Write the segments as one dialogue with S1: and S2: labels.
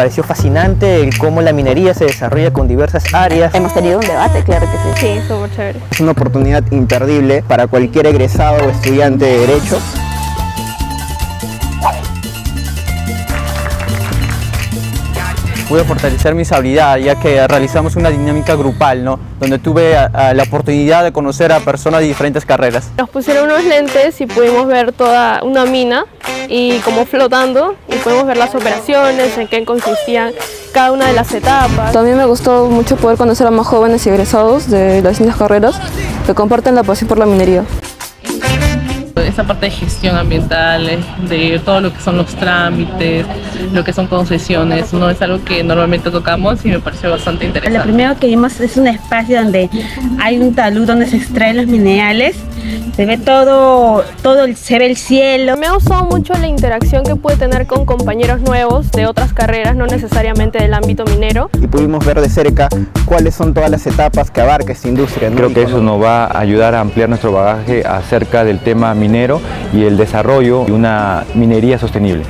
S1: pareció fascinante el cómo la minería se desarrolla con diversas áreas.
S2: Hemos tenido un debate, claro que sí.
S3: Sí, súper chévere.
S4: Es una oportunidad imperdible para cualquier egresado o estudiante de Derecho
S5: pude fortalecer mis habilidades ya que realizamos una dinámica grupal, ¿no? donde tuve la oportunidad de conocer a personas de diferentes carreras.
S3: Nos pusieron unos lentes y pudimos ver toda una mina y como flotando y pudimos ver las operaciones, en qué consistían cada una de las etapas.
S6: También me gustó mucho poder conocer a más jóvenes y egresados de las distintas carreras que comparten la pasión por la minería
S7: esa parte de gestión ambiental, de todo lo que son los trámites, lo que son concesiones, no es algo que normalmente tocamos y me pareció bastante interesante.
S8: Lo primero que vimos es un espacio donde hay un talud donde se extraen los minerales se ve todo, todo el, se ve el cielo.
S3: Me ha gustado mucho la interacción que puede tener con compañeros nuevos de otras carreras, no necesariamente del ámbito minero.
S4: Y pudimos ver de cerca cuáles son todas las etapas que abarca esta industria.
S9: Creo que eso nos va a ayudar a ampliar nuestro bagaje acerca del tema minero y el desarrollo de una minería sostenible.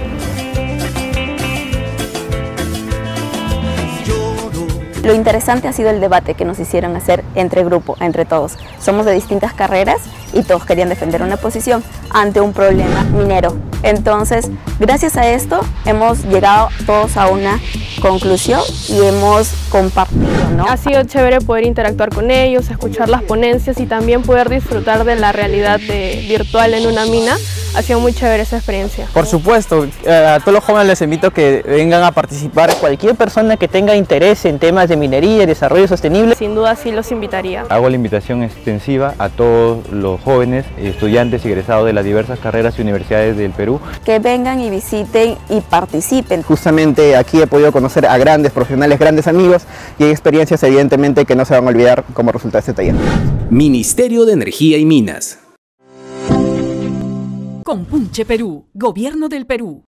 S2: Lo interesante ha sido el debate que nos hicieron hacer entre grupo, entre todos. Somos de distintas carreras y todos querían defender una posición ante un problema minero. Entonces, gracias a esto hemos llegado todos a una conclusión y hemos compartido. ¿no?
S3: Ha sido chévere poder interactuar con ellos, escuchar las ponencias y también poder disfrutar de la realidad virtual en una mina ha sido muy chévere esa experiencia.
S5: Por supuesto, eh, a todos los jóvenes les invito a que vengan a participar.
S1: Cualquier persona que tenga interés en temas de minería y desarrollo sostenible.
S3: Sin duda sí los invitaría.
S9: Hago la invitación extensiva a todos los jóvenes, estudiantes y egresados de las diversas carreras y universidades del Perú.
S2: Que vengan y visiten y participen.
S4: Justamente aquí he podido conocer a grandes profesionales, grandes amigos y hay experiencias evidentemente que no se van a olvidar como resultado de este taller.
S10: Ministerio de Energía y Minas.
S11: Compunche Perú, Gobierno del Perú.